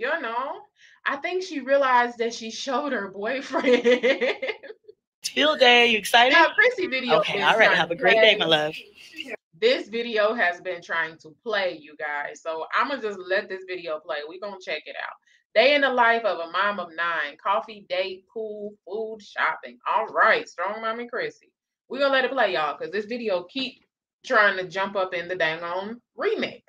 You know, I think she realized that she showed her boyfriend. Field day. You excited? now, Chrissy video. Okay. All right. Have a great day, my love. This video has been trying to play, you guys. So I'm gonna just let this video play. We're gonna check it out. Day in the life of a mom of nine. Coffee, date, pool, food, shopping. All right, strong mommy Chrissy. We're gonna let it play, y'all, because this video keep trying to jump up in the dang on remix.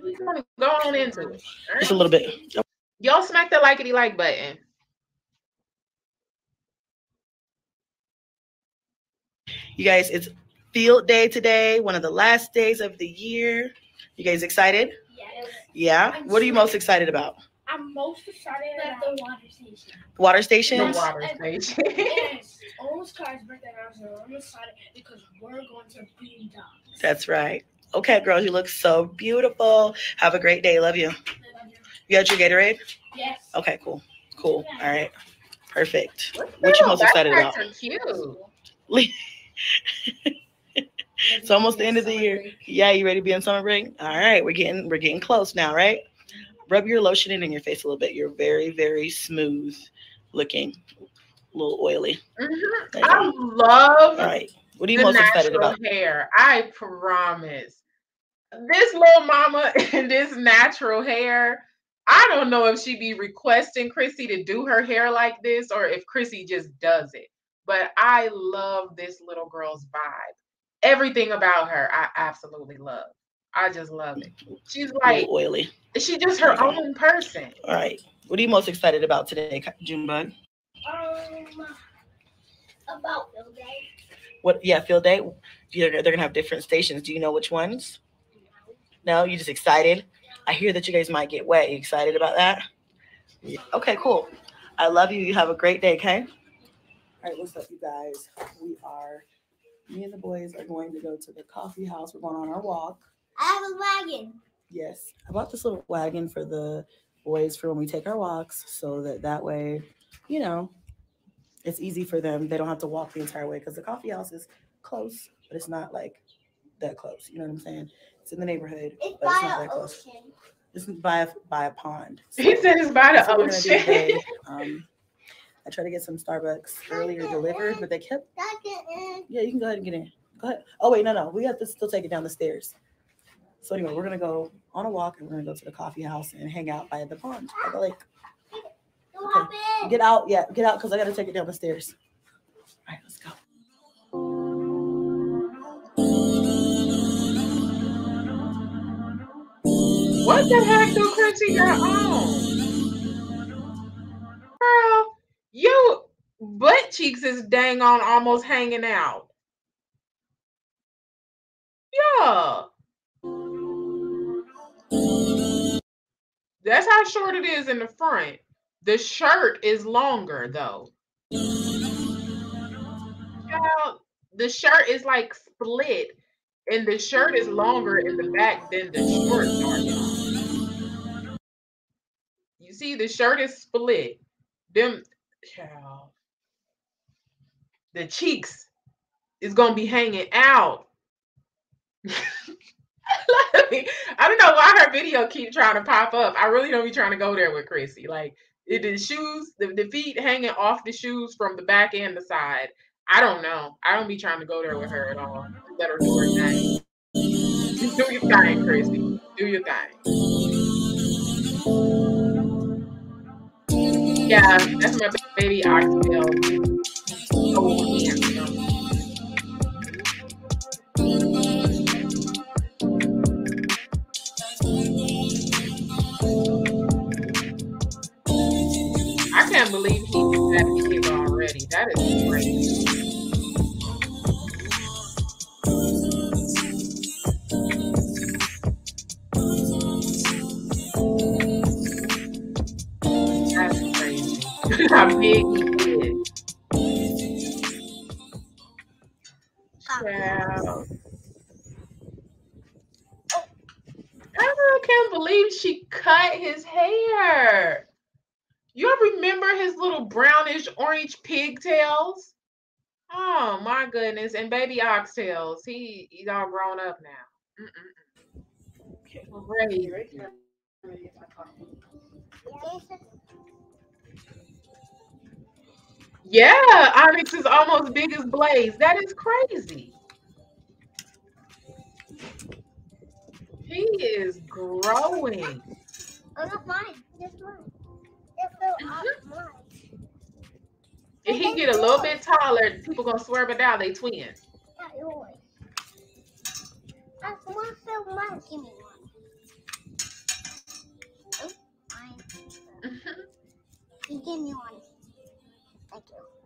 We're gonna go on into it. all Just a little bit. Y'all smack the likety like button. You guys, it's field day today, one of the last days of the year. You guys excited? Yes. Yeah. What are you most excited about? I'm most excited at the water station. Water The stations? water and- station. Yes. Almost Kai's birthday announcement. I'm excited because we're going to Bean Dogs. That's right. Okay, girls, you look so beautiful. Have a great day. Love you. Love you. You got your Gatorade? Yes. Okay, cool. Cool. All right. Perfect. What's What you most excited Backpacks about? are cute. It's almost the end of the year. Yeah, you ready to be on summer break? All right, we're getting we're getting close now, right? Rub your lotion in in your face a little bit. You're very, very smooth looking. A little oily. Mhm. I love All right. What are you the most excited natural about? hair. I promise. This little mama and this natural hair. I don't know if she'd be requesting Chrissy to do her hair like this or if Chrissy just does it. But I love this little girl's vibe. Everything about her, I absolutely love. I just love it. She's A like, little oily. she's just her Okay. own person. All right. What are you most excited about today, Junebug? Um, about field Day. What? Yeah, field day. They're, they're gonna have different stations. Do you know which ones? No, you just excited. I hear that you guys might get wet. You excited about that? Yeah. Okay, cool. I love you. You have a great day. Okay. All right, what's up, you guys? We are. Me and the boys are going to go to the coffee house. We're going on our walk. I have a wagon. Yes, I bought this little wagon for the boys for when we take our walks, so that that way, you know, it's easy for them. They don't have to walk the entire way because the coffee house is close, but it's not like that close. You know what I'm saying? It's in the neighborhood, It's but it's not an that close. ocean. It's by a, by a pond. He said it's by the that's what we're gonna do today. ocean. Um, I tried to get some Starbucks earlier delivered, but they kept. Yeah, you can go ahead and get in. Go ahead. Oh wait, no, no, we have to still take it down the stairs. So anyway, we're gonna go on a walk and we're gonna go to the coffee house and hang out by the pond, by the lake. Get out, yeah, get out, because I gotta take it down the stairs. All right, let's go. What the heck do Chrissy got on? Girl, your butt cheeks is dang on almost hanging out. Yeah. That's how short it is in the front. The shirt is longer though. Child, the shirt is like split, and the shirt is longer in the back than the shorts are. Y'all. See, the shirt is split. Them, child, the cheeks is gonna be hanging out. I don't know why her video keep trying to pop up. I really don't be trying to go there with Chrissy. Like it, the shoes, the, the feet hanging off the shoes from the back and the side. I don't know. I don't be trying to go there with her at all. Let her do her thing. Do your thing, Chrissy. Do your thing. Yeah, that's my baby oxtail. I can't believe he had a kid already. That is crazy. How big he is. Child. I can't believe she cut his hair. You ever remember his little brownish orange pigtails? Oh my goodness. And baby oxtails. He he's all grown up now. Crazy. Yeah, Onyx is almost big as Blaze. That is crazy. He is growing. Oh, not mine. Just mine. So Mhm. mine. If he get a little bit taller, people gonna swear but now they twins. Not yours. I want so mine. Give me one. Oh, mine. Mhm. You give me one. Thank you.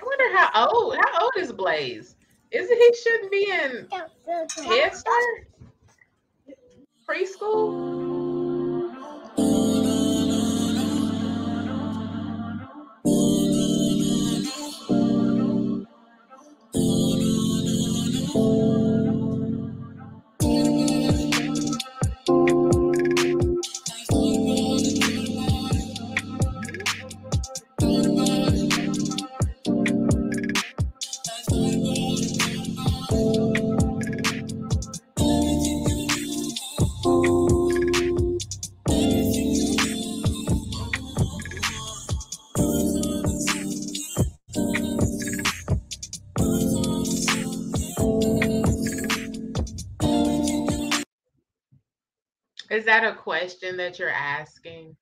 I wonder how old how old is Blaze? Is it he shouldn't be in Don't go to Head Start? Preschool? That a question that you're asking?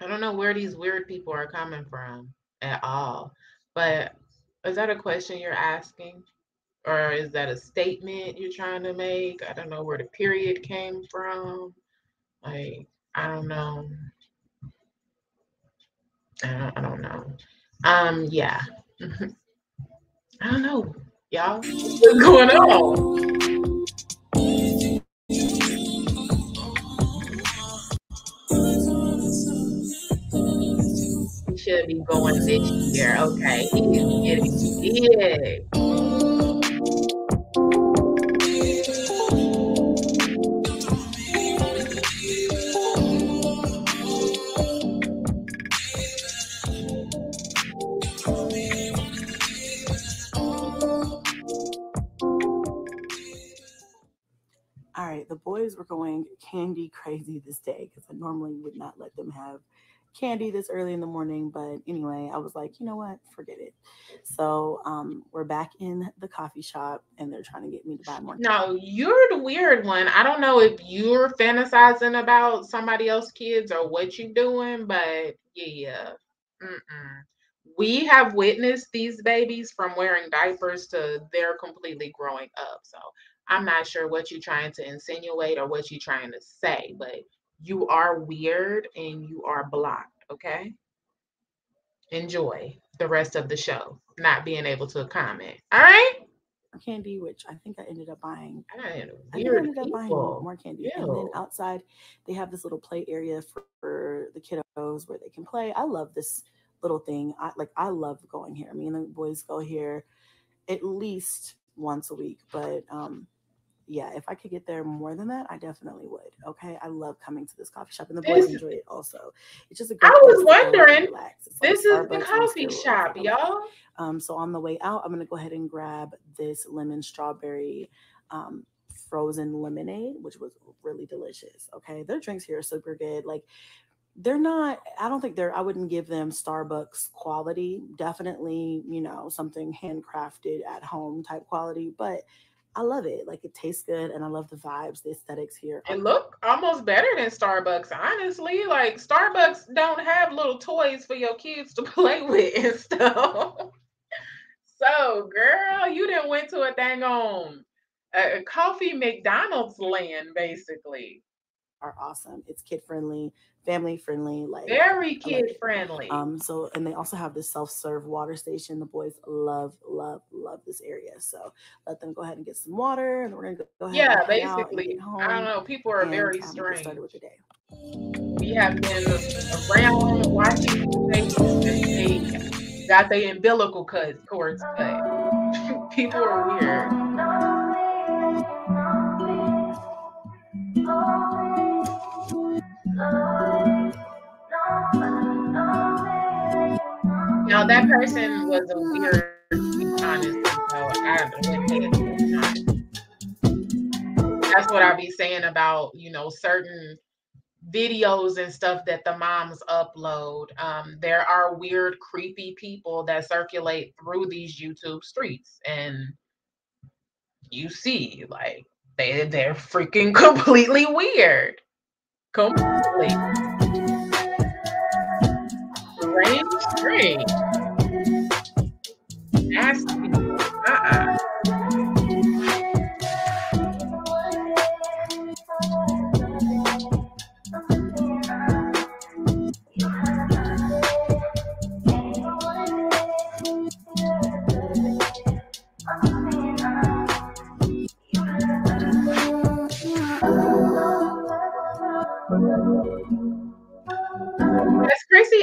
I don't know where these weird people are coming from at all. But is that a question you're asking? Or is that a statement you're trying to make? I don't know where the period came from. Like, I don't know. I don't, I don't know. Um, yeah. I don't know, y'all. What's going on? Should be going this year. Okay, he is getting big. All right, the boys were going candy crazy this day because I normally would not let them have candy this early in the morning. But anyway, I was like, you know what? Forget it. So um, we're back in the coffee shop and they're trying to get me to buy more. No, you're the weird one. I don't know if you're fantasizing about somebody else's kids or what you're doing, but yeah. Mm-mm. We have witnessed these babies from wearing diapers to they're completely growing up. So I'm not sure what you're trying to insinuate or what you're trying to say, but you are weird and you are blocked, okay? Enjoy the rest of the show, not being able to comment. All right? candy, which I think I ended up buying. I I think I ended up buying more candy. And then outside, they have this little play area for, for the kiddos where they can play. I love this little thing. I like. I love going here. Me and the boys go here at least once a week. But um, yeah, if I could get there more than that, I definitely would. Okay, I love coming to this coffee shop, and the boys This- enjoy it also. It's just a I great was go and wondering, relax. It's like This is the coffee shop, y'all. um, so on the way out, I'm gonna go ahead and grab this lemon strawberry um, frozen lemonade, which was really delicious. Okay, their drinks here are super good. Like they're not. I don't think they're. I wouldn't give them Starbucks quality. Definitely, you know, something handcrafted at home type quality. But I love it. Like it tastes good, and I love the vibes, the aesthetics here. It look almost better than Starbucks, honestly. Like Starbucks don't have little toys for your kids to play with and stuff. so, girl, you didn't went to a dang on a, a coffee McDonald's land, basically. are awesome. It's kid friendly, family friendly. Like Very it. kid friendly. Um, so and they also have this self-serve water station. The boys love, love, love this area. So let them go ahead and get some water, and we're gonna go ahead. yeah, and hang out and basically. get home I don't know. People are and, very um, strange. started with the day. we have been around watching things and they got their umbilical cut cords cut. People are weird. Now that person was a weird, honest. So I that's what I be saying about, you know, certain videos and stuff that the moms upload. Um, there are weird, creepy people that circulate through these YouTube streets, and you see, like, they they're freaking completely weird. Completely. Strange, strange. Nasty.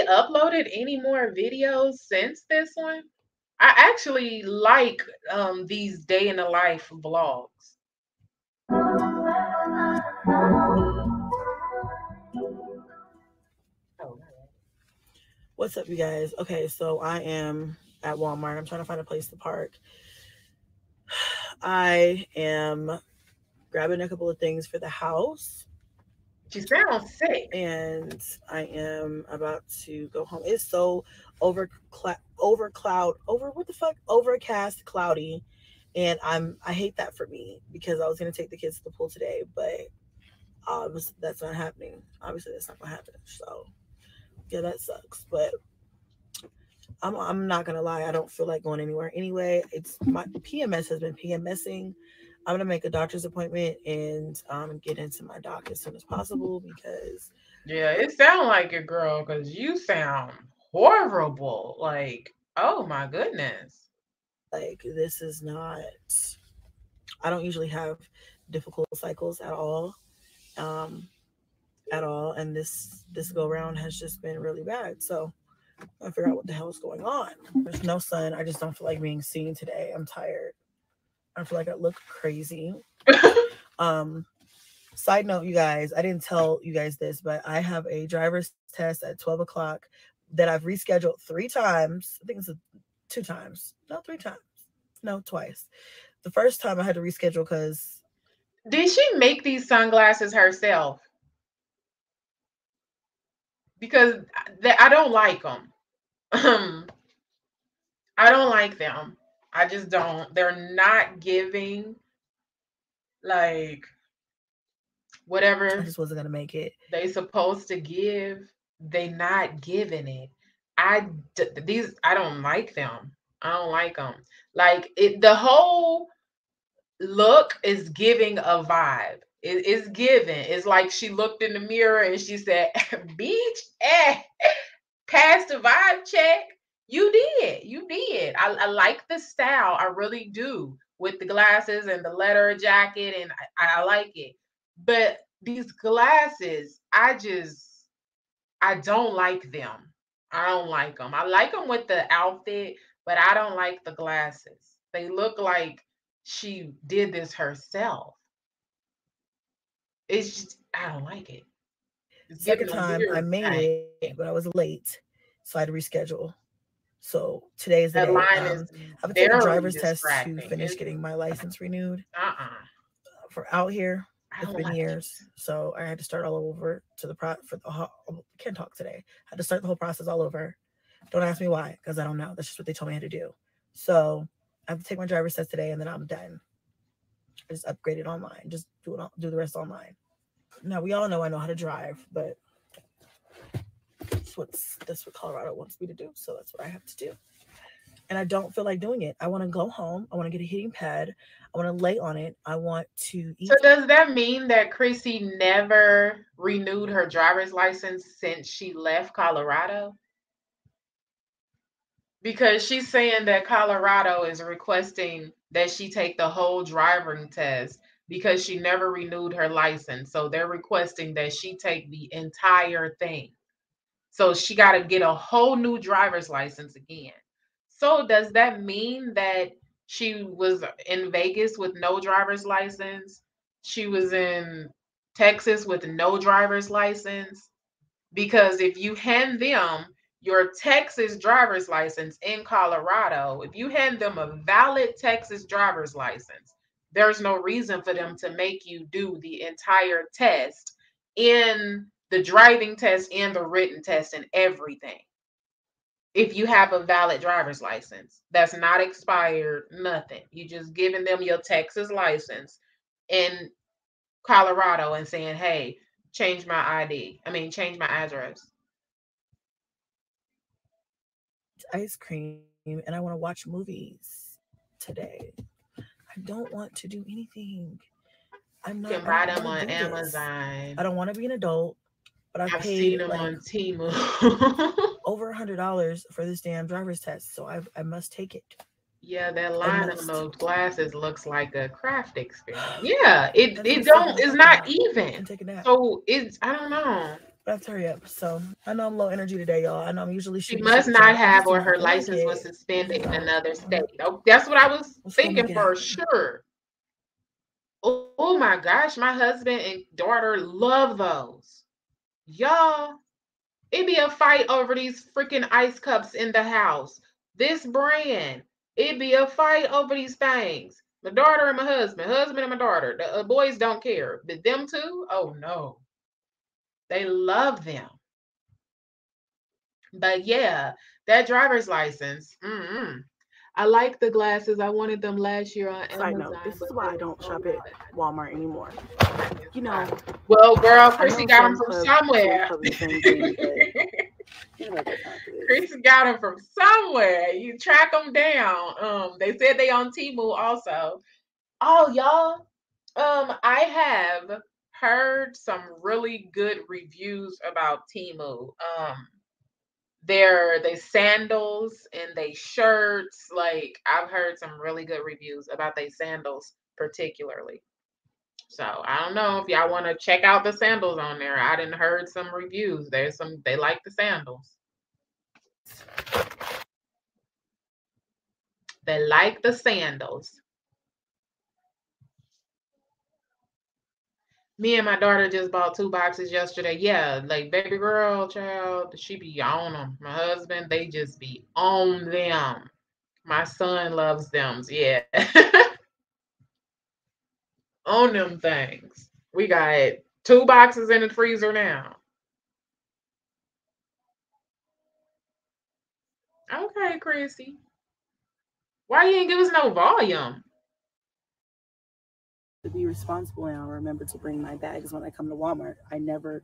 Uploaded any more videos since this one? I actually like um, these day in the life vlogs. What's up, you guys? Okay, so I am at Walmart. I'm trying to find a place to park. I am grabbing a couple of things for the house She sounds sick. and I am about to go home. It's so over over cloud over what the fuck overcast cloudy and I'm I hate that for me because I was gonna take the kids to the pool today, but obviously that's not happening. Obviously that's not gonna happen. So yeah, that sucks. But I'm I'm not gonna lie, I don't feel like going anywhere anyway. It's my PMS has been PMSing. I'm gonna make a doctor's appointment and um get into my doc as soon as possible because Yeah, it sounds like it, girl, because you sound horrible. Like, oh my goodness. like this is not i don't usually have difficult cycles at all um at all and this this go around has just been really bad so i figure out what the hell is going on there's no sun i just don't feel like being seen today i'm tired i feel like i look crazy um side note you guys i didn't tell you guys this but i have a driver's test at 12 o'clock that i've rescheduled three times i think it's a, two times no three times no twice the first time i had to reschedule because Did she make these sunglasses herself? Because I don't like them. I don't like them. I just don't. They're not giving like whatever. i just wasn't gonna make it they supposed to give. They not giving it. I d- these I don't like them. I don't like them. Like it the whole look is giving a vibe. It- it's giving. It's like she looked in the mirror and she said, "Beach, eh, pass the vibe check." You did. You did. I, I like the style. I really do. With the glasses and the leather jacket, and I, I like it. But these glasses, I just I don't like them. I don't like them. I like them with the outfit, but I don't like the glasses. They look like she did this herself. It's just I don't like it. It's second time i made it but i was late so i had to reschedule so today is the day line um, is i've taking very driver's test to finish getting my license renewed uh-uh. for out here I It's been like it. years, so I had to start all over to the pro for the ho- oh, can't talk today. had to start the whole process all over. Don't ask me why, because I don't know. That's just what they told me I had to do. So I have to take my driver's test today, and then I'm done. I just upgraded online. Just do it. all- Do the rest online. Now we all know I know how to drive, but that's what's that's what Colorado wants me to do. So that's what I have to do. And I don't feel like doing it. I want to go home. I want to get a heating pad. I want to lay on it. I want to eat So does that mean that Chrissy never renewed her driver's license since she left Colorado? Because she's saying that Colorado is requesting that she take the whole driving test because she never renewed her license. So they're requesting that she take the entire thing. So she got to get a whole new driver's license again. So does that mean that she was in Vegas with no driver's license? She was in Texas with no driver's license? Because if you hand them your Texas driver's license in Colorado, if you hand them a valid Texas driver's license, there's no reason for them to make you do the entire test in the driving test and the written test and everything. If you have a valid driver's license that's not expired, nothing. You just giving them your Texas license in Colorado and saying, hey, change my ID. I mean, change my address. Ice cream and I want to watch movies today. I don't want to do anything. I'm not. You can buy them on Amazon. I don't want to be an adult, but I've, I've paid seen them like on Temu. over a hundred dollars for this damn driver's test, so I I must take it. yeah, that line on must. those glasses looks like a craft experience. Yeah, it it don't. It's not even. Take a nap. So it's I don't know. I to hurry up. So I know I'm low energy today, y'all. I know I'm usually She must not I have, or her license was suspended in another state. Oh, That's what I was Let's thinking for sure. Oh, oh my gosh, my husband and daughter love those. Y'all, it be a fight over these freaking ice cups in the house. This brand, it be a fight over these things. My daughter and my husband, husband and my daughter. The uh, boys don't care, but them two, oh no, they love them. But yeah, that driver's license. Mm-mm. I like the glasses. I wanted them last year on Side Amazon. note, this is why I don't were shop sold at. Walmart anymore. You know, Well, girl, I Chrissy got them from somewhere. clubs the same thing, but you know, that's not good. Chrissy got them from somewhere. You track them down. Um, they said they on Temu also. Oh, y'all. Um, I have heard some really good reviews about Temu. Um, their they sandals and they shirts. Like I've heard some really good reviews about they sandals particularly. So I don't know if y'all want to check out the sandals on there. I didn't heard some reviews. There's some they like the sandals. They like the sandals. Me and my daughter just bought two boxes yesterday. Yeah, like baby girl, child, she be on them. My husband, they just be on them. My son loves them. Yeah. on them things. We got two boxes in the freezer now. Okay, Chrissy. Why you ain't give us no volume? To be responsible and I'll remember to bring my bags when I come to Walmart. I never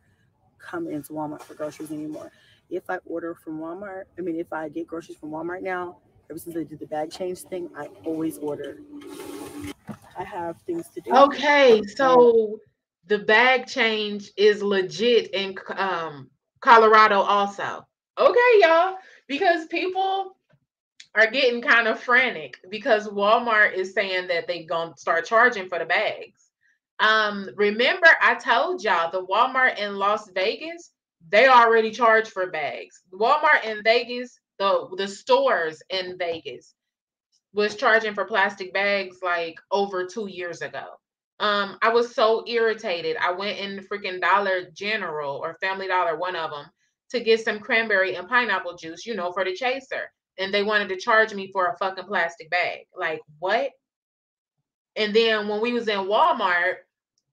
come into Walmart for groceries anymore. If I order from Walmart, I mean, if I get groceries from Walmart now, ever since they did the bag change thing, I always order. I have things to do. Okay, so the bag change is legit in um Colorado also. Okay, y'all, because people are getting kind of frantic because Walmart is saying that they're going to start charging for the bags. Um remember I told y'all the Walmart in Las Vegas, they already charge for bags. Walmart in Vegas, the the stores in Vegas was charging for plastic bags like over 2 years ago. Um, I was so irritated. I went in the freaking Dollar General or Family Dollar, one of them, to get some cranberry and pineapple juice, you know, for the chaser. And they wanted to charge me for a fucking plastic bag. Like, what? And then when we was in Walmart,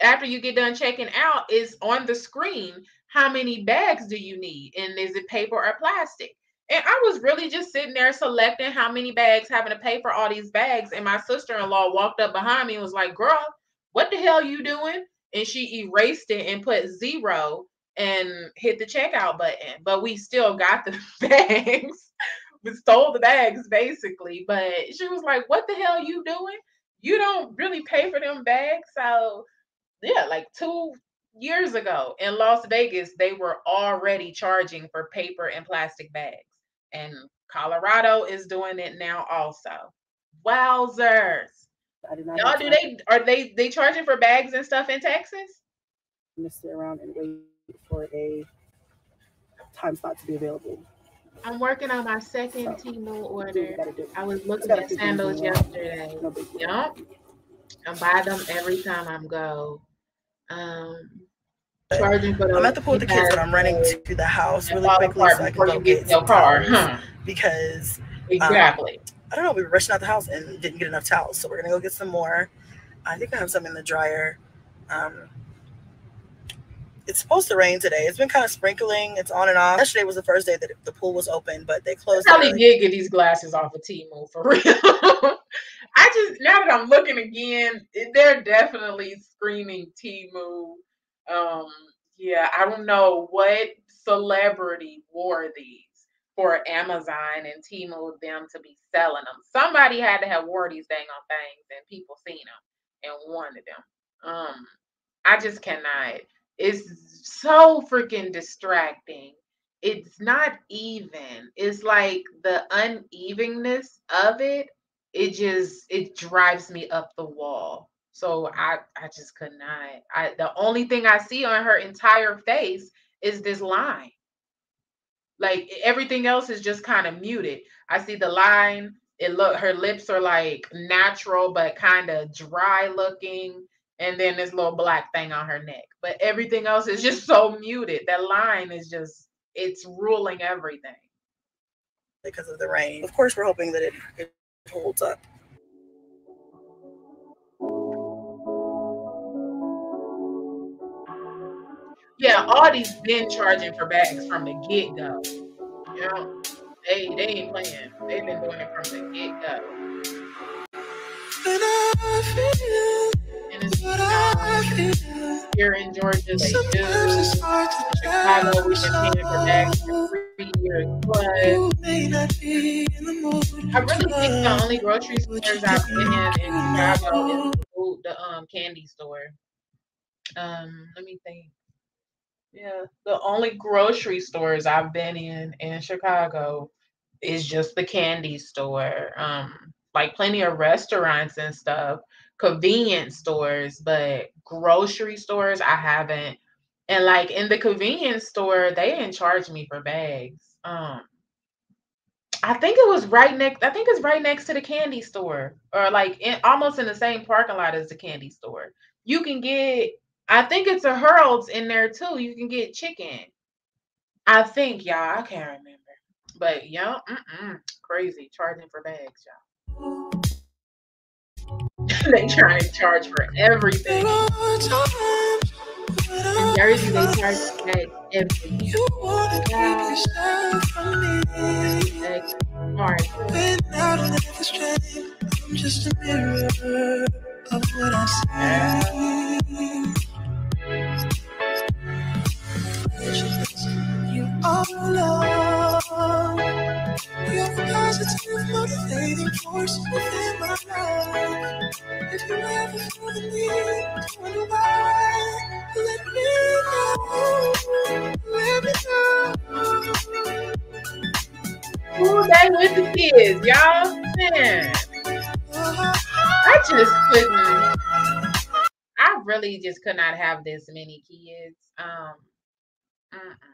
after you get done checking out, is on the screen how many bags do you need? And is it paper or plastic? And I was really just sitting there selecting how many bags, having to pay for all these bags. And my sister-in-law walked up behind me and was like, girl, what the hell you doing? And she erased it and put zero and hit the checkout button. But we still got the bags. Stole the bags basically. But she was like, What the hell you doing? You don't really pay for them bags. So yeah, like two years ago in Las Vegas, they were already charging for paper and plastic bags. And Colorado is doing it now also. Wowzers. I did not Y'all, do they are they they charging for bags and stuff in Texas? I'm to sit around and wait for a time slot to be available. I'm working on my second So, Temu Do what you order. I was looking at sandals yesterday. No. Yup. I buy them every time I'm go. Um charging for those I'm at the pool with the kids, but I'm running to the house really quickly so I can go get get your car, huh? because Exactly. I don't know. We were rushing out the house and didn't get enough towels, so we're gonna go get some more. I think I have some in the dryer. Um, it's supposed to rain today. It's been kind of sprinkling. It's on and off. Yesterday was the first day that the pool was open, but they closed. Probably did get these glasses off of Temu for real. I just now that I'm looking again, they're definitely screaming Temu. Um, yeah, I don't know what celebrity wore these for Amazon and Temu them to be selling them. Somebody had to have wore these dang on things and people seen them and wanted them. Um, I just cannot. It's so freaking distracting. It's not even. It's like the unevenness of it. It just it drives me up the wall. So I I just could not. I the only thing I see on her entire face is this line. Like everything else is just kind of muted. I see the line. It look her lips are like natural but kind of dry looking and then this little black thing on her neck. But everything else is just so muted. That line is just it's ruling everything. Because of the rain. Of course we're hoping that it, it holds up. Yeah, Aldi's been charging for bags from the get go. You know, they they ain't playing. They've been doing it from the get go. Here in Georgia, they do. In Chicago, we've been paying for for three years plus. I really think the only grocery stores I've been in in Chicago is the, the um candy store. Um, let me think. Yeah, the only grocery stores I've been in in Chicago is just the candy store. Um, like plenty of restaurants and stuff, convenience stores, but grocery stores I haven't. And like in the convenience store, they didn't charge me for bags. Um, I think it was right next. I think it's right next to the candy store, or like in, almost in the same parking lot as the candy store. You can get I think it's a Harold's in there too. You can get chicken. I think, y'all. I can't remember. But yeah, crazy charging for bags, y'all. they trying to charge for everything. In Jersey, they charge for everything. just a mirror of what I see. You are love. You're the positive, motivating force within my life. If you ever feel the need to wonder why, let me know. Let me know. Who's that with the kids, y'all? Man, I just couldn't. I really just could not have this many kids. Um, Mm-mm.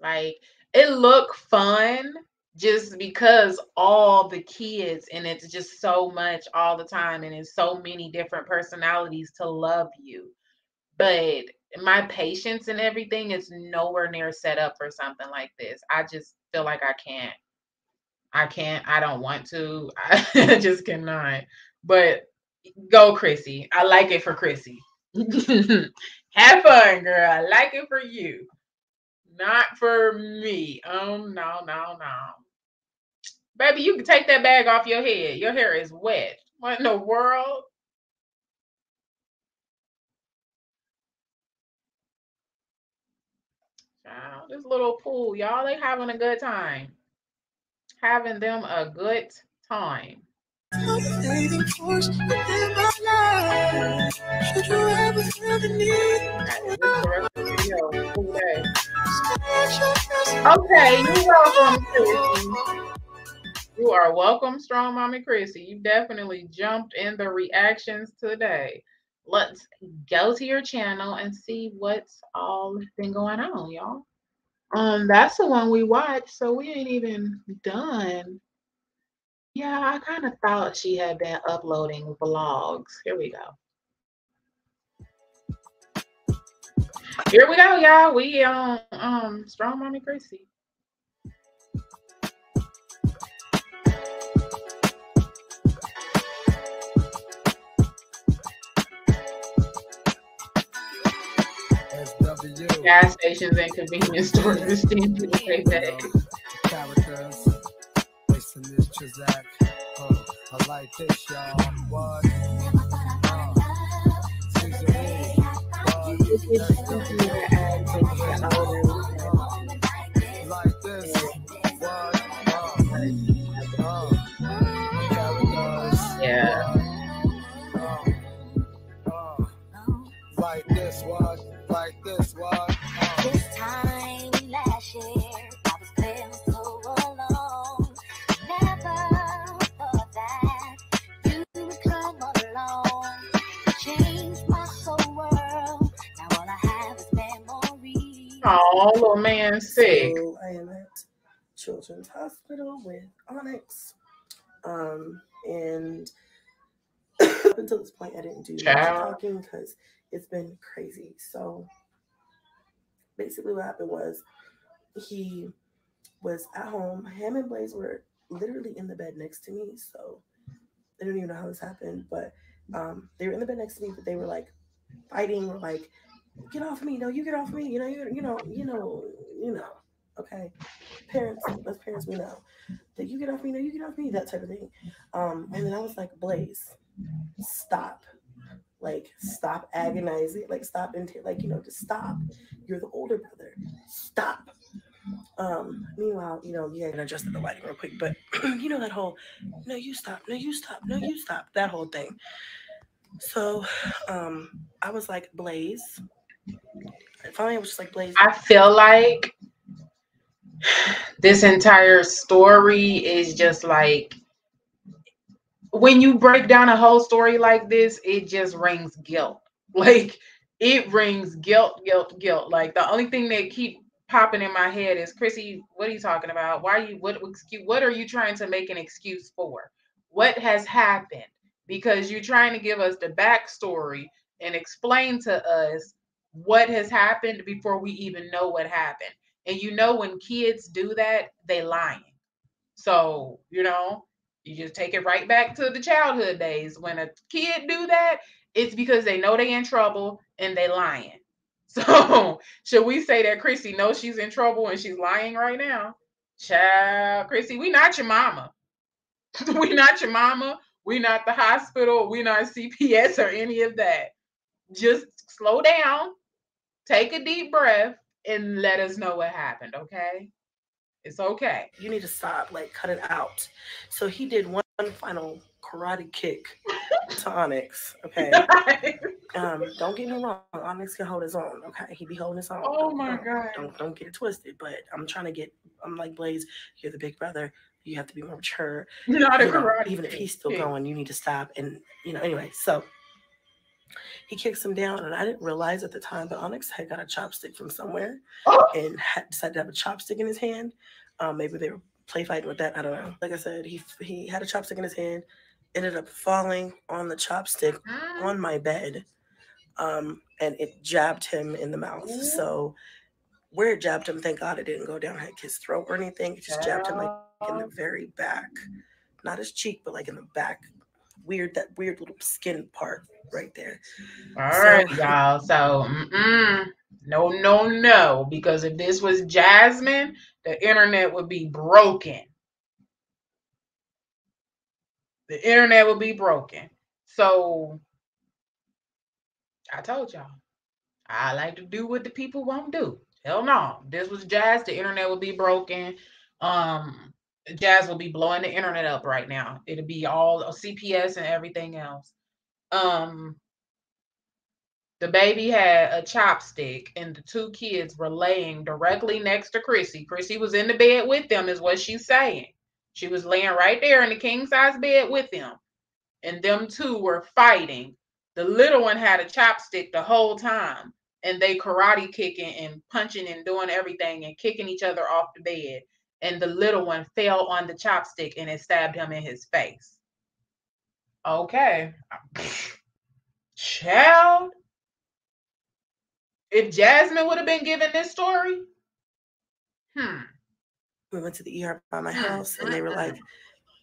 Like it looked fun just because all the kids and it's just so much all the time and it's so many different personalities to love you. But my patience and everything is nowhere near set up for something like this. I just feel like I can't. I can't. I don't want to. I just cannot. But go, Chrissy. I like it for Chrissy. Have fun, girl. I like it for you. Not for me. Um, no, no, no. Baby, you can take that bag off your head. Your hair is wet. What in the world? Child, this little pool, y'all, they having a good time. Having them a good time Okay, you're welcome, Chrissy. You are welcome, Strong Mommy Chrissy. You definitely jumped in the reactions today. Let's go to your channel and see what's all been going on, y'all. Um, that's the one we watched, so we ain't even done yeah, I kind of thought she had been uploading vlogs. Here we go. Here we go, y'all. We um um strong mommy Gracie. Gas stations and convenience stores stand to. Characters, this Chazak. Oh, I like this, y'all. What? What? Like Oh, little man sick. So I am at Children's Hospital with Onyx. Um, and up until this point, I didn't do much talking because it's been crazy. So basically, what happened was he was at home. Him and Blaze were literally in the bed next to me. So I don't even know how this happened, but um, they were in the bed next to me, but they were like fighting or like, get off me. No, you get off me. You know, you, you know, you know, you know. Okay. Parents, as parents, we know that you get off me. No, you get off me. That type of thing. Um, and then I was like, Blaze, stop. Like, stop agonizing. Like, stop into like, you know, just stop. You're the older brother. Stop. Um, meanwhile, you know, yeah, and adjusted the lighting real quick, but you know that whole no, you stop, no, you stop, no, you stop, that whole thing. So um I was like, Blaze. Finally, I was just like. I feel like this entire story is just like when you break down a whole story like this, it just rings guilt. Like it rings guilt, guilt, guilt. Like the only thing that keep popping in my head is Chrissy, what are you talking about? Why are you what excuse what are you trying to make an excuse for? What has happened? Because you're trying to give us the backstory and explain to us what has happened before we even know what happened. And you know when kids do that, they lying. So, you know, you just take it right back to the childhood days. When a kid do that, it's because they know they in trouble and they lying. So should we say that Chrissy knows she's in trouble and she's lying right now? Child, Chrissy, we not your mama. we not your mama. We not the hospital. We not CPS or any of that. Just slow down, take a deep breath, and let us know what happened. Okay, it's okay. you need to stop, like cut it out. So he did one final karate kick to Onyx. Okay. Um, don't get me wrong, Onyx can hold his own. Okay, he be holding his own. Oh Don't- my don't- God. Don't don't get it twisted. But I'm trying to get. I'm like Blaze. You're the big brother. You have to be more mature. not a know, karate even if he's still going, you need to stop. And you know, anyway, so he kicks him down, and I didn't realize at the time that Onyx had got a chopstick from somewhere Oh. and had decided to have a chopstick in his hand. Um, maybe they were play fighting with that. I don't know. Like I said, he he had a chopstick in his hand, ended up falling on the chopstick Mm. on my bed, um, and it jabbed him in the mouth. Ooh. So where it jabbed him, thank God it didn't go down like his throat or anything. It just jabbed him like in the very back, not his cheek, but like in the back. Weird that weird little skin part right there. All So- right, y'all. So, mm-mm. no, no, no. Because if this was Jasmine, the internet would be broken. The internet would be broken. So, I told y'all, I like to do what the people won't do. Hell no. This was Jazz. The internet would be broken. Um, Jazz will be blowing the internet up right now. It'll be all CPS and everything else. Um, the baby had a chopstick, and the two kids were laying directly next to Chrissy. Chrissy was in the bed with them, is what she's saying. She was laying right there in the king size bed with them, and them two were fighting. The little one had a chopstick the whole time, and they karate kicking and punching and doing everything and kicking each other off the bed. And the little one fell on the chopstick and it stabbed him in his face. Okay. Child. If Jasmine would have been given this story, hmm. We went to the ER by my house, and they were like,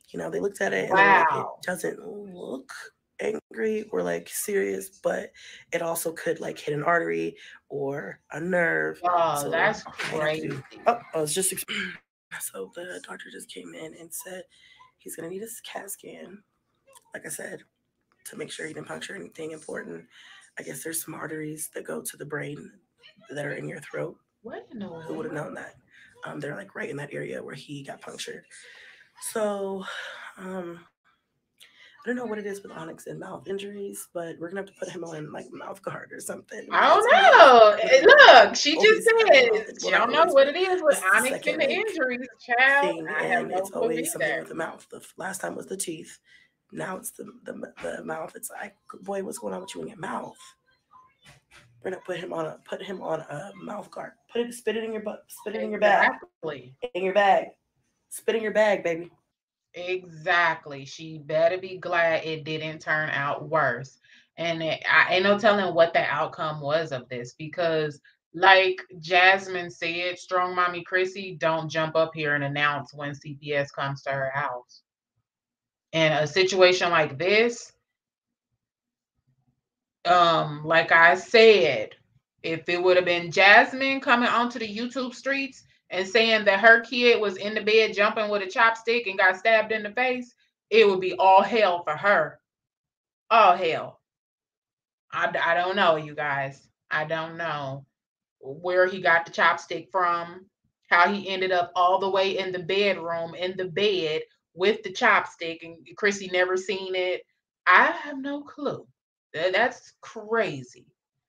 you know, they looked at it and they were like, it doesn't look angry or like serious, but it also could like hit an artery or a nerve. Oh, So, that's I crazy. Oh, I was just ex- so the doctor just came in and said he's gonna need a CAT scan. Like I said, to make sure he didn't puncture anything important. I guess there's some arteries that go to the brain that are in your throat. What Who would have known that? Um, they're like right in that area where he got punctured. So, um, I don't know what it is with Onyx and mouth injuries, but we're gonna have to put him on like mouth guard or something. I don't because he has- know. Eh, Look, she just said she don't know what it is with Onyx and the injuries, child. thing, I and it's always something either. with the mouth. The last time was the teeth. Now it's the the, the mouth. It's like, boy, what's going on with you in your mouth? We're gonna put him on a put him on a mouth guard. Put it, spit it in your butt, spit it in your bag, Exactly. in your bag, spit in your bag, baby. Exactly. She better be glad it didn't turn out worse. And it, I ain't no telling what the outcome was of this because, like Jasmine said, Strong Mommy Chrissy, don't jump up here and announce when CPS comes to her house. In a situation like this, um, like I said, if it would have been Jasmine coming onto the YouTube streets and saying that her kid was in the bed jumping with a chopstick and got stabbed in the face, it would be all hell for her. All hell. I, I don't know, you guys. I don't know where he got the chopstick from, how he ended up all the way in the bedroom, in the bed with the chopstick, and Chrissy never seen it. I have no clue. That's crazy.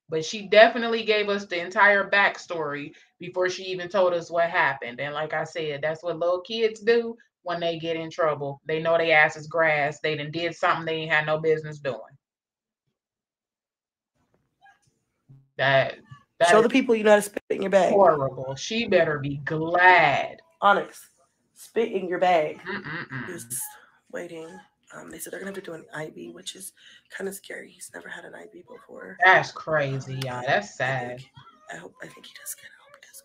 But she definitely gave us the entire backstory before she even told us what happened. And like I said, that's what little kids do when they get in trouble. They know they ass is grass. They done did something they ain't had no business doing. That that Show the people you know how to spit in your bag. horrible. She better be glad. Onyx, spit in your bag. Mm-mm-mm. Just waiting. Um, they said they're gonna have to do an IV, which is kind of scary. He's never had an IV before. That's crazy, y'all. That's I sad. think, I hope I think he does good. I hope he does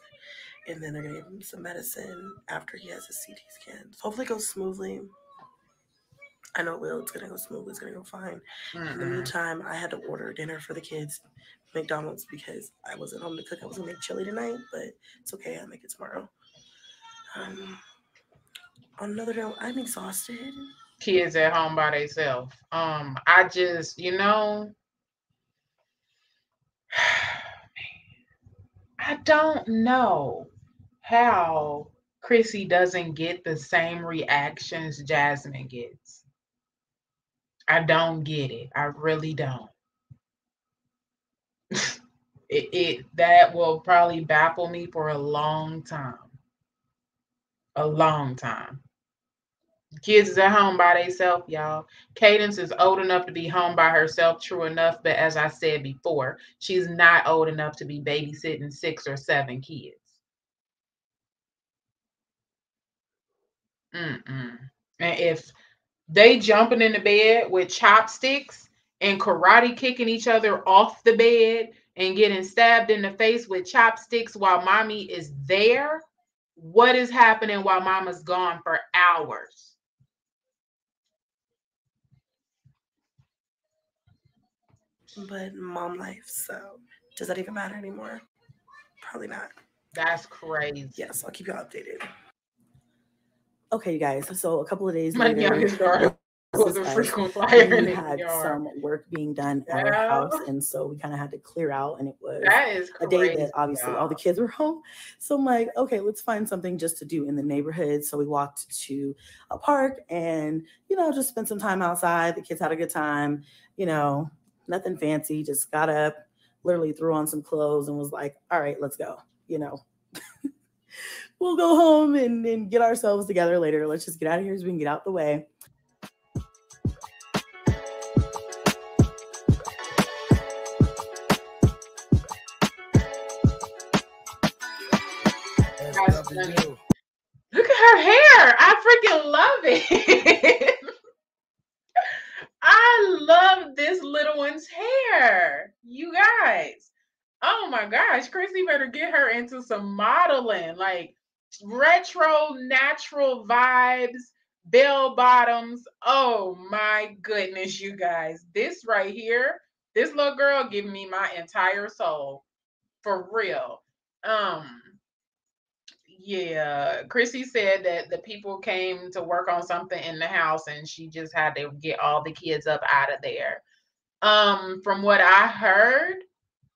good. And then they're gonna give him some medicine after he has his CT scan. So hopefully it goes smoothly. I know it will. It's gonna go smoothly. It's gonna go fine. In the meantime, I had to order dinner for the kids, McDonald's, because I wasn't home to cook. I was gonna make chili tonight, but it's okay. I'll make it tomorrow. Um, on another note, I'm exhausted. Kids at home by themselves. Um, I just, you know, I don't know how Chrissy doesn't get the same reactions Jasmine gets. I don't get it. I really don't. it, it that will probably baffle me for a long time. A long time. Kids is at home by themselves, y'all. Cadence is old enough to be home by herself, true enough. But as I said before, she's not old enough to be babysitting six or seven kids. Mm-mm. And if they jumping in the bed with chopsticks and karate kicking each other off the bed and getting stabbed in the face with chopsticks while mommy is there, what is happening while mama's gone for hours? But mom life, so does that even matter anymore? Probably not. That's crazy. Yes, I'll keep you updated. Okay, you guys. So a couple of days My later, was a frequent we had some work being done at our house, and so we kind of had to clear out, and it was a day that obviously all the kids were home. So I'm like, okay, let's find something just to do in the neighborhood. So we walked to a park and, you know, just spent some time outside. The kids had a good time, you know, nothing fancy, just got up, literally threw on some clothes and was like, all right, let's go, you know. we'll go home and, and get ourselves together later. Let's just get out of here so we can get out the way. Look at her hair. I freaking love it. I love this hair. You guys. Oh my gosh. Chrissy better get her into some modeling. Like retro, natural vibes, bell bottoms. Oh my goodness, you guys. This right here, this little girl giving me my entire soul. For real. Um yeah, Chrissy said that the people came to work on something in the house and she just had to get all the kids up out of there. Um, from what I heard,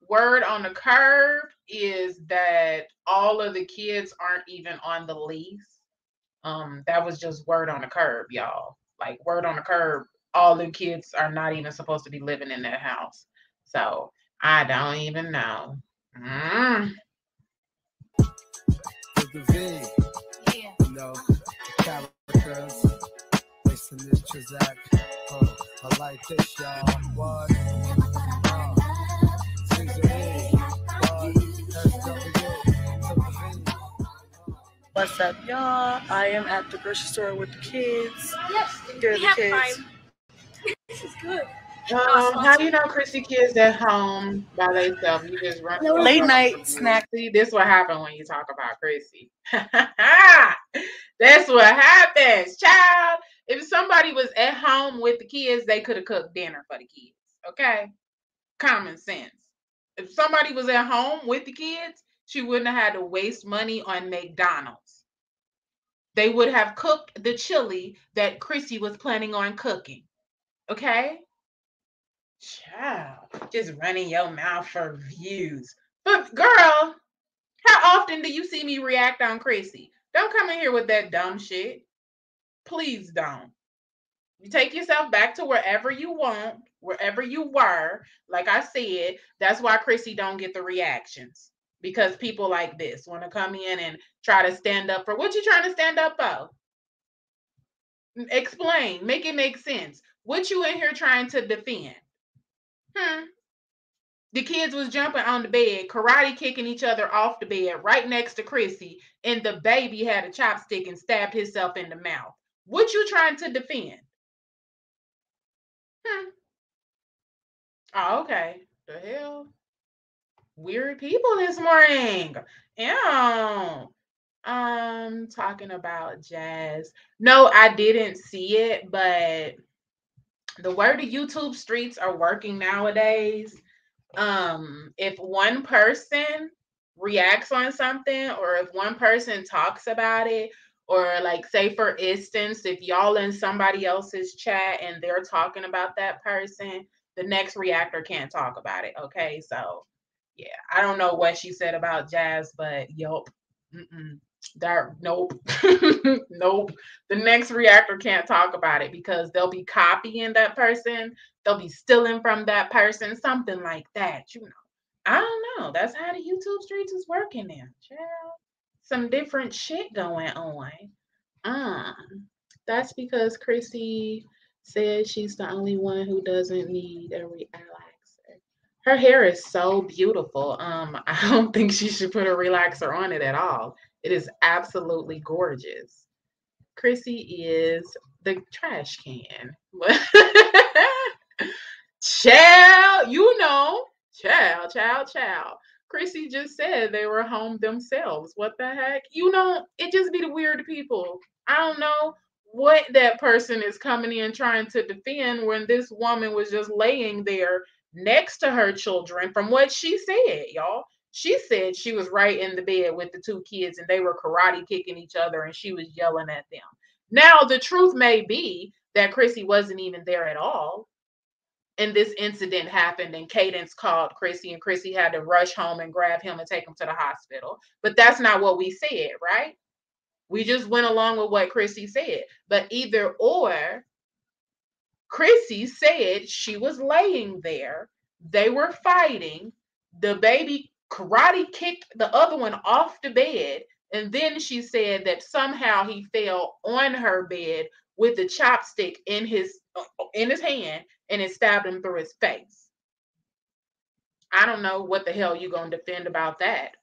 word on the curb is that all of the kids aren't even on the lease. Um, that was just word on the curb, y'all. Like word on the curb, all the kids are not even supposed to be living in that house. So I don't even know. Mm. The V, Yeah. you know, the characters. Listen to this Chazak. I like this, y'all. What? Uh, Caesar. What? SW. To the V. What's up, y'all? I am at the grocery store with the kids. Yes. Here are we the have kids. time. This is good. Um, how do you know Chrissy kids at home by themselves? You just run No, Late night snack. See, this what happens when you talk about Chrissy. That's what happens, child. If somebody was at home with the kids, they could have cooked dinner for the kids. Okay, common sense. If somebody was at home with the kids, she wouldn't have had to waste money on McDonald's. They would have cooked the chili that Chrissy was planning on cooking. Okay. Child, just running your mouth for views. But girl, how often do you see me react on Chrissy? Don't come in here with that dumb shit. Please don't. You take yourself back to wherever you want, wherever you were. Like I said, that's why Chrissy don't get the reactions. Because people like this want to come in and try to stand up for what you trying to stand up for? Explain, make it make sense. What you in here trying to defend? Hmm. The kids was jumping on the bed, karate kicking each other off the bed right next to Chrissy, and the baby had a chopstick and stabbed himself in the mouth. What you trying to defend? Hmm. Oh, okay. The hell? Weird people this morning. Ew. Um, talking about jazz. No, I didn't see it, but the word of YouTube streets are working nowadays. Um, if one person reacts on something, or if one person talks about it, or like say for instance, if y'all in somebody else's chat and they're talking about that person, the next reactor can't talk about it. Okay, so yeah, I don't know what she said about jazz, but yup. That nope, nope. The next reactor can't talk about it because they'll be copying that person, they'll be stealing from that person, something like that. You know, I don't know. That's how the YouTube streets is working now, child. Some different shit going on. Um, that's because Chrissy said she's the only one who doesn't need a relaxer. Her hair is so beautiful. Um, I don't think she should put a relaxer on it at all. It is absolutely gorgeous. Chrissy is the trash can. child, you know, child, child, child. Chrissy just said they were home themselves. What the heck? You know, it just be the weird people. I don't know what that person is coming in trying to defend when this woman was just laying there next to her children from what she said, y'all. She said she was right in the bed with the two kids and they were karate kicking each other and she was yelling at them. Now, the truth may be that Chrissy wasn't even there at all. And this incident happened, and Cadence called Chrissy, and Chrissy had to rush home and grab him and take him to the hospital. But that's not what we said, right? We just went along with what Chrissy said. But either or, Chrissy said she was laying there, they were fighting, the baby karate kicked the other one off the bed, and then she said that somehow he fell on her bed with the chopstick in his uh, in his hand and it stabbed him through his face. I don't know what the hell you're gonna defend about that.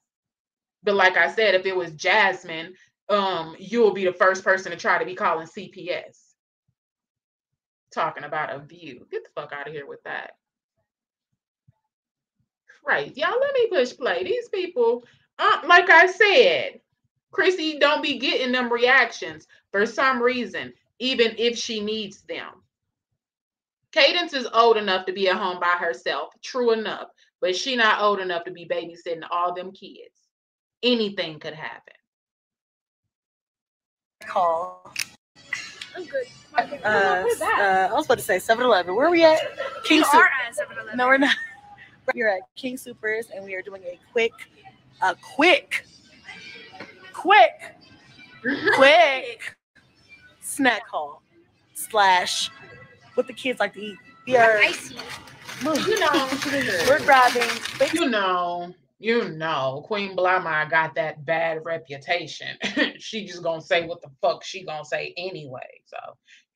But like I said, if it was Jasmine, um, you'll be the first person to try to be calling CPS. Talking about a view. Get the fuck out of here with that. Right. Y'all let me push play. These people, uh, like I said, Chrissy don't be getting them reactions for some reason. even if she needs them. Cadence is old enough to be at home by herself, true enough, but she not old enough to be babysitting all them kids. Anything could happen. Call. I'm good. Uh, uh, I was about to say 7 Eleven. Where are we at? King You Super. are at 7-Eleven. No, we're not. We're at King Soopers and we are doing a quick, a quick, quick, quick snack haul slash what the kids like to eat. We are Icy. You know, we're grabbing quick you know, you know, Queen BlahMa got that bad reputation. she just gonna say what the fuck she gonna say anyway. So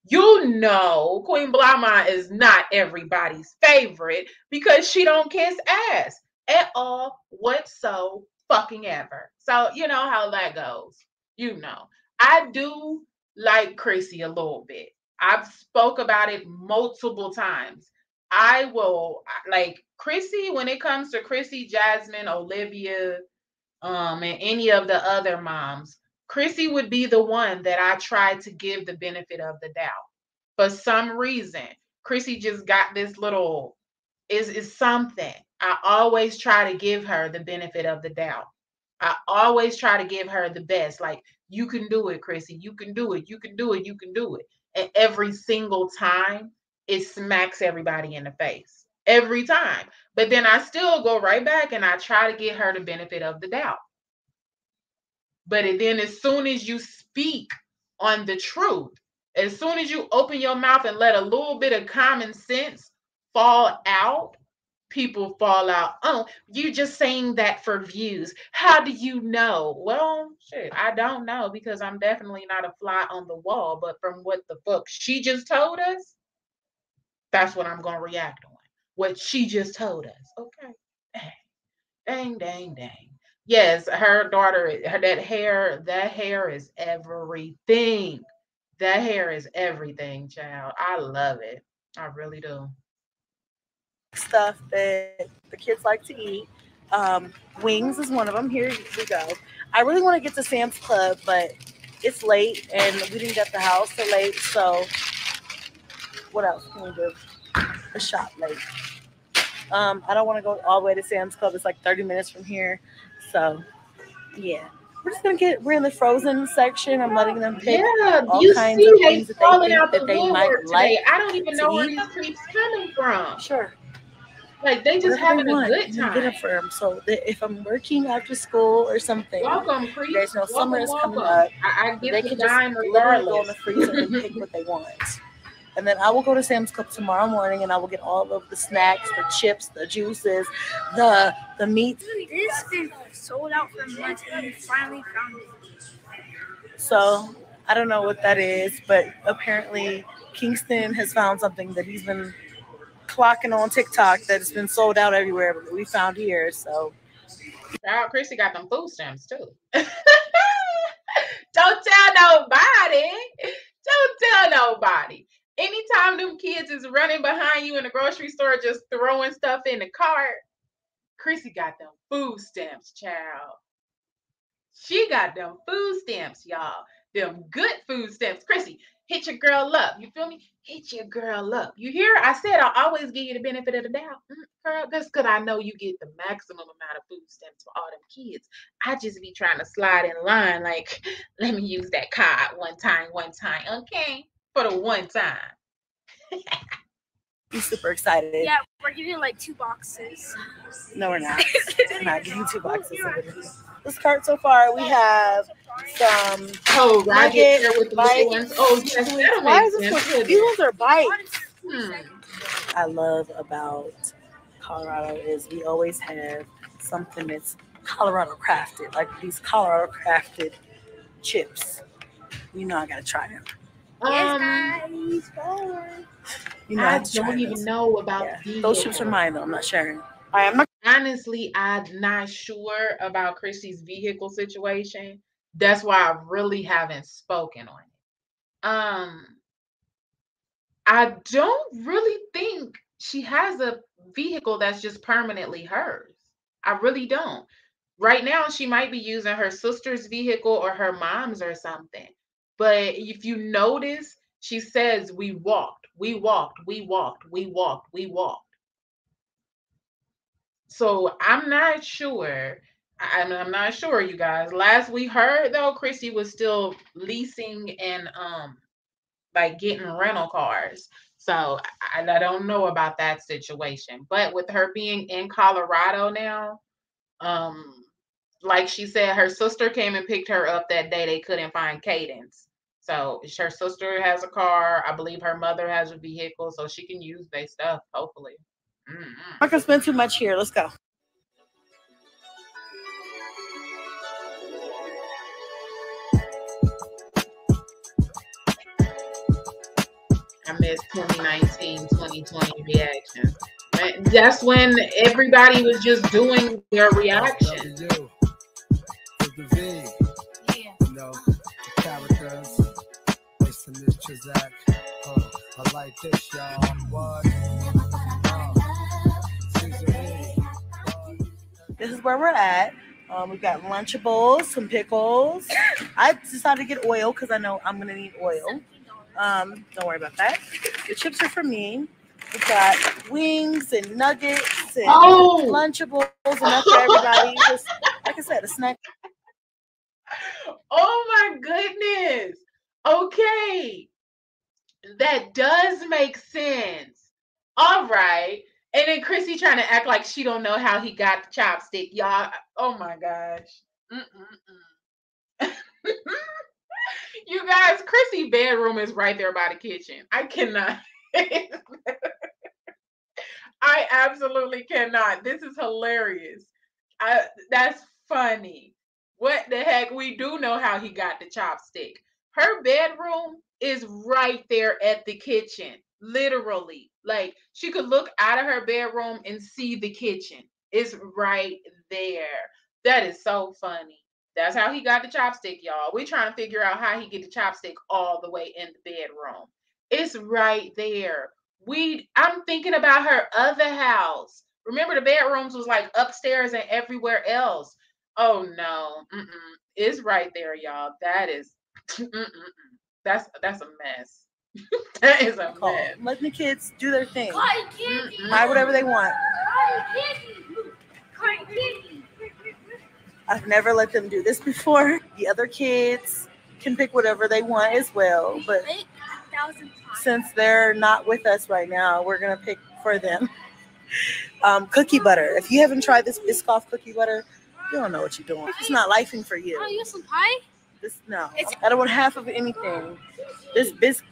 you know, Queen BlahMa is not everybody's favorite because she don't kiss ass at all, whatso fucking ever. So you know how that goes. You know, I do like Chrissy a little bit. I've spoke about it multiple times. I will like Chrissy when it comes to Chrissy, Jasmine, Olivia, um, and any of the other moms. Chrissy would be the one that I try to give the benefit of the doubt. For some reason, Chrissy just got this little is is something. I always try to give her the benefit of the doubt. I always try to give her the best. Like, you can do it, Chrissy. You can do it. You can do it. You can do it. And every single time, it smacks everybody in the face. Every time. But then I still go right back and I try to get her the benefit of the doubt. But then, as soon as you speak on the truth, as soon as you open your mouth and let a little bit of common sense fall out, people fall out. Oh, you just saying that for views. How do you know? Well, shit, I don't know because I'm definitely not a fly on the wall. But from what the fuck she just told us, that's what I'm gonna react on. What she just told us. Okay. Dang, dang, dang. Yes, her daughter, her that hair, that hair is everything. That hair is everything, child. I love it. I really do. Stuff that the kids like to eat. Um, wings is one of them. Here we go. I really want to get to Sam's Club, but it's late and we didn't get the house till late. So, what else can we do? A shop late. Um, I don't want to go all the way to Sam's Club. It's like 30 minutes from here. So, yeah. We're just gonna get. We're in the frozen section. I'm letting them pick. Yeah, all you kinds see of things that they falling think out the that they might today. like I don't even know where these creeps coming from. Sure. Like they just Whatever having they a good you can Get time. it for 'em. So that if I'm working after school or something, Welcome, you creeps. guys know summer is welcome, coming up. I, I They get the can just literally go in the freezer and pick what they want. And then I will go to Sam's Club tomorrow morning and I will get all of the snacks, the chips, the juices, the the meat. This has been sold out for months and we finally found it. So I don't know what that is, but apparently Kingston has found something that he's been clocking on TikTok that has been sold out everywhere, but we found here. So Child, Chrissy got them food stamps too. Don't tell nobody. Don't tell nobody. Anytime them kids is running behind you in the grocery store, just throwing stuff in the cart, Chrissy got them food stamps, child. She got them food stamps, y'all. Them good food stamps. Chrissy, hit your girl up. You feel me? Hit your girl up. You hear? I said I'll always give you the benefit of the doubt. Mm, Girl, that's because I know you get the maximum amount of food stamps for all them kids. I just be trying to slide in line, like, let me use that card one time, one time, okay? For the one time. he's super excited. Yeah, we're getting like two boxes. No, we're not. We're not getting two boxes of it. This cart so far, we have some Oh, I get there Nugget, with the bite. little ones. Oh, yes, Why make is this sense. one? These ones are bites. Hmm. I love about Colorado is we always have something that's Colorado crafted, like these Colorado crafted chips. You know I gotta try them. Um, yes, guys. You know I, I have to try don't even those. know about Yeah. Those chips are mine though. I'm not sharing. I am not. Honestly, I'm not sure about Chrissy's vehicle situation. That's why I really haven't spoken on it. Um, I don't really think she has a vehicle that's just permanently hers. I really don't. Right now, she might be using her sister's vehicle or her mom's or something. But if you notice, She says we walked, we walked, we walked, we walked, we walked. So I'm not sure. I'm, I'm not sure, you guys. Last we heard though, Chrissy was still leasing and um like getting rental cars. So I, I don't know about that situation. But with her being in Colorado now, um, like she said, her sister came and picked her up that day. They couldn't find Cadence. So her sister has a car. I believe her mother has a vehicle, so she can use their stuff, hopefully. Mm-mm. not gonna spend too much here. Let's go. I miss 2019, 2020 reactions. And That's when everybody was just doing their reaction. W the V, Yeah. you know, the characters. Listen this Chazak. Uh, I like this, y'all. What? This is where we're at. Um, we've got Lunchables, some pickles. I decided to get oil because I know I'm gonna need oil. Um, don't worry about that. The chips are for me. We've got wings and nuggets and Oh! Lunchables enough for everybody. Just like I said, a snack. Oh my goodness. Okay. That does make sense. All right. And then Chrissy trying to act like she don't know how he got the chopstick. Y'all, oh my gosh. You guys, Chrissy bedroom is right there by the kitchen. I cannot. I absolutely cannot. This is hilarious. I that's funny. What the heck? We do know how he got the chopstick. Her bedroom is right there at the kitchen, literally. Like she could look out of her bedroom and see the kitchen. It's right there. That is so funny. That's how he got the chopstick, y'all. We're trying to figure out how he get the chopstick all the way in the bedroom. It's right there. We I'm thinking about her other house. Remember the bedrooms was like upstairs and everywhere else. Oh no. Mm-mm. It's right there, y'all. That is that's that's a mess. that is a Call. mess. Let the kids do their thing. Cotton candy. Buy whatever they want. Cotton candy. Cotton candy. I've never let them do this before. The other kids can pick whatever they want as well, but Eight thousand times. since they're not with us right now, we're gonna pick for them. Um, cookie butter. If you haven't tried this Biscoff cookie butter, you don't know what you're doing. It's not lifing for you. Oh, you want some pie? This no. It's- I don't want half of anything. This biscuit.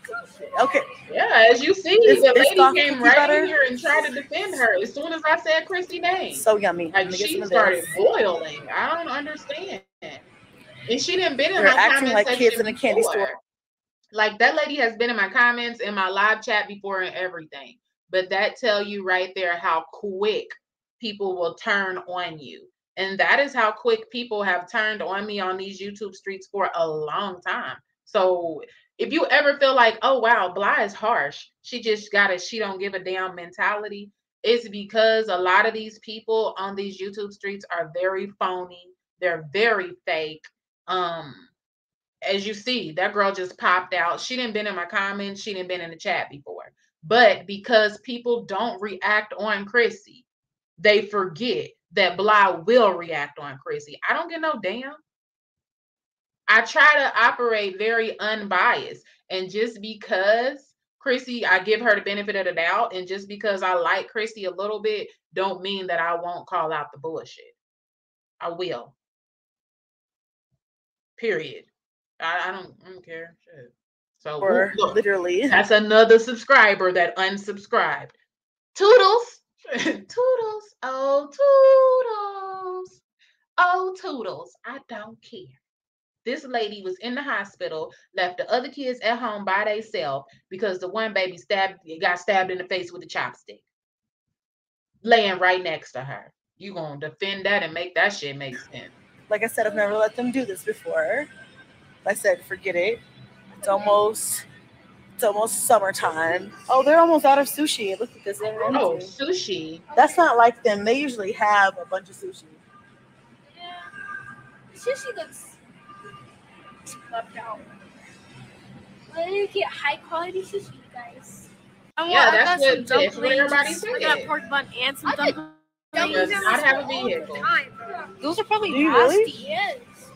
Okay, Yeah, as you see, This the Biscoff lady came right butter? in here and tried to defend her as soon as I said Christy name. so yummy. I'm Like she some started boiling. I don't understand. And she didn't been in They're my acting like kids in a candy before. store. Like that lady has been in my comments in my live chat before and everything. But that tell you right there how quick people will turn on you. And that is how quick people have turned on me on these YouTube streets for a long time. So if you ever feel like, oh wow, Bly is harsh, she just got a she don't give a damn mentality. It's because a lot of these people on these YouTube streets are very phony. They're very fake. Um, as you see, that girl just popped out. She didn't been in my comments. She didn't been in the chat before. But because people don't react on Chrissy, they forget that Bly will react on Chrissy. I don't get no damn. I try to operate very unbiased. And just because Chrissy, I give her the benefit of the doubt, and just because I like Chrissy a little bit, don't mean that I won't call out the bullshit. I will. Period. I, I don't, I don't care. Shit. So Or look, literally. that's another subscriber that unsubscribed. Toodles. toodles. Oh, toodles. Oh, toodles. I don't care. This lady was in the hospital, left the other kids at home by themselves because the one baby stabbed got stabbed in the face with a chopstick. Laying right next to her. You gonna defend that and make that shit make sense. Like I said, I've never let them do this before. I said, forget it. It's almost it's almost summertime. Oh, they're almost out of sushi. Look at this. Oh, sushi. That's not like them. They usually have a bunch of sushi. Yeah. Sushi looks left out. Let me get high quality sushi, guys. I Yeah, I what- that's what everybody dumplings. I got a said. pork bun and some I like dumplings. Does not have a vehicle. Those are probably Do you really?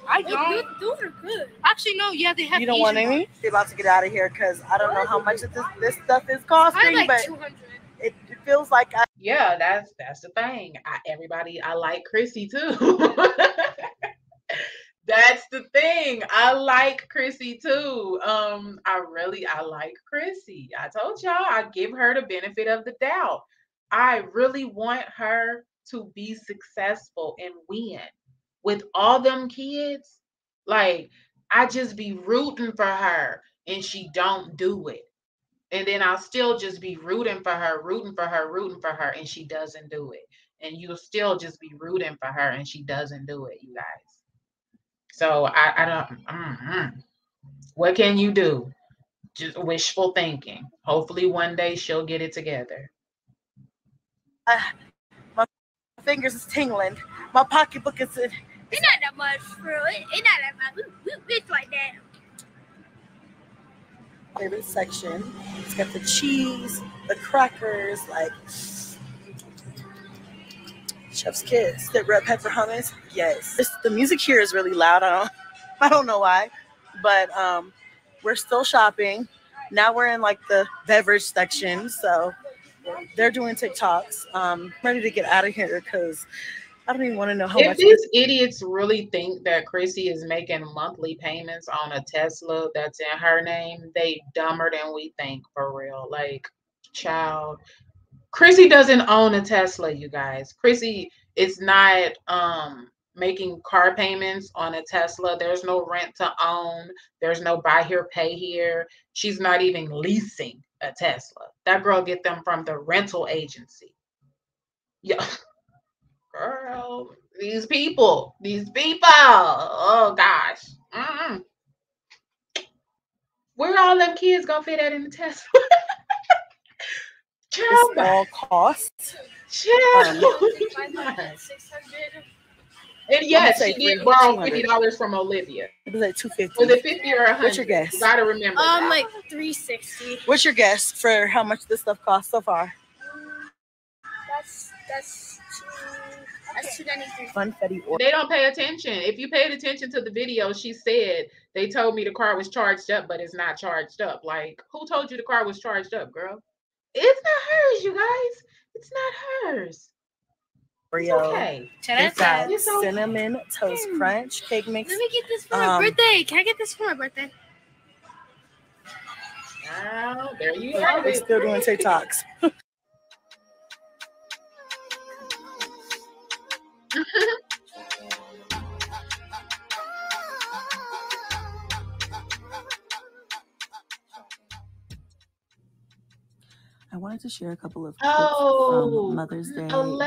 Nasty. Yes. I Those, don't. those, those are good. Actually, no. Yeah, they have. You don't want Asian any? We're about to get out of here because I don't know how much of this, this stuff is I costing, like but 200. it, it feels like I Yeah, that's that's the thing. I, everybody, I like Chrissy too. that's the thing. I like Chrissy too. Um, I really I like Chrissy. I told y'all I give her the benefit of the doubt. I really want her to be successful and win with all them kids. Like I just be rooting for her and she don't do it. And then I'll still just be rooting for her, rooting for her, rooting for her, and she doesn't do it. And you'll still just be rooting for her and she doesn't do it, you guys. So I, I don't mm-mm. what can you do? Just wishful thinking. Hopefully one day she'll get it together. Ah, my fingers is tingling. My pocketbook is. It's not that much, bro. It, it's not that much. We- we- It's like that. favorite section. It's got the cheese, the crackers, like Chef's Kiss, the red pepper hummus. Yes, this, the music here is really loud. I don't, I don't know why, but um, we're still shopping. Now we're in like the beverage section, so they're doing TikToks. Um, ready to get out of here because I don't even want to know how if much. these idiots really think that Chrissy is making monthly payments on a Tesla that's in her name, they dumber than we think for real. Like, child, Chrissy doesn't own a Tesla, you guys. Chrissy is not um making car payments on a Tesla. There's no rent to own. There's no buy here, pay here. She's not even leasing a Tesla. That girl get them from the rental agency. Yeah. Girl, these people, these people. Oh gosh. Mm-mm. Where all them kids gonna fit that in the Tesla? Child, It's all costs. child. Five hundred, six hundred. And yes, say she did borrow fifty dollars from Olivia. It was like two Was fifty. it fifty or a hundred? What's your guess? You gotta remember. Um, that. like 360. What's your guess for how much this stuff costs so far? That's that's. That's 293. Funfetti or they don't pay attention. If you paid attention to the video, she said they told me the car was charged up, but it's not charged up. Like, who told you the car was charged up, girl? It's not hers, you guys. It's not hers. It's Oreo. okay. It's got It's okay. cinnamon toast crunch cake mix. Let me get this for Um, my birthday. Can I get this for my birthday? Oh, there you have We're still doing TikToks. I wanted to share a couple of Oh, from Mother's Day. Alexa